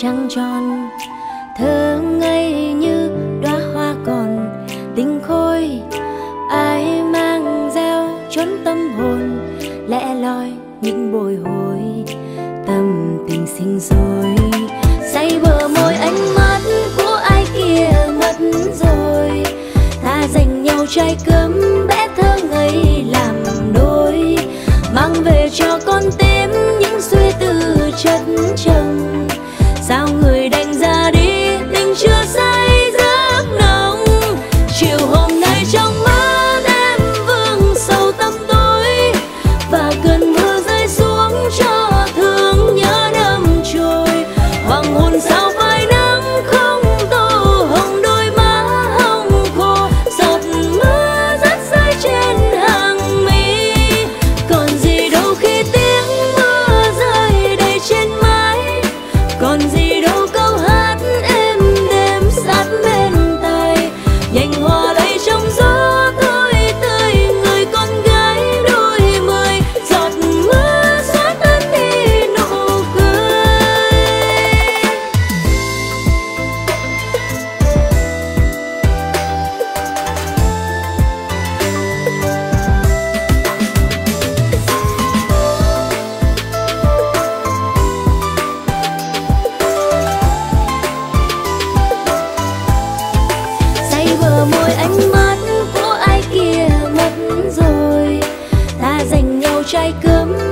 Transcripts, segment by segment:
trăng tròn. Thơ ngây như đóa hoa còn tinh khôi, ai mang gieo chốn tâm hồn, lẽ loi những bồi hồi, tâm tình sinh rồi say bờ môi ánh mắt của ai kia mất rồi ta dành nhau chai cấm bé thơ ngây làm đôi, mang về cho con chai cấm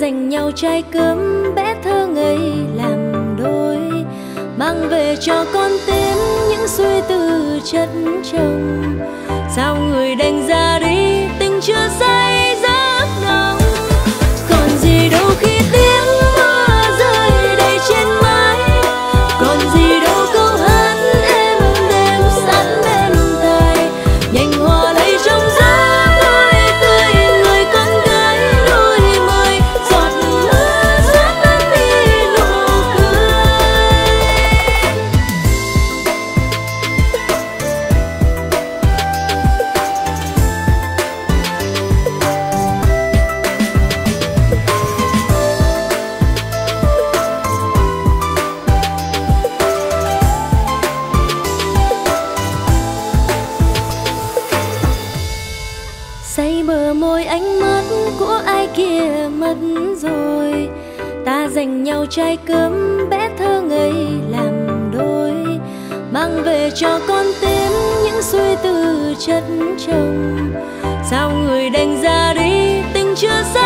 dành nhau chai cơm bé thơ ngây làm đôi, mang về cho con tim những suy tư chất chồng. Sao người đánh giá kia mất rồi. Ta dành nhau chai cơm bé thơ ngây làm đôi, mang về cho con tim những suy tư chất chồng. Sao người đành ra đi, tình chưa xa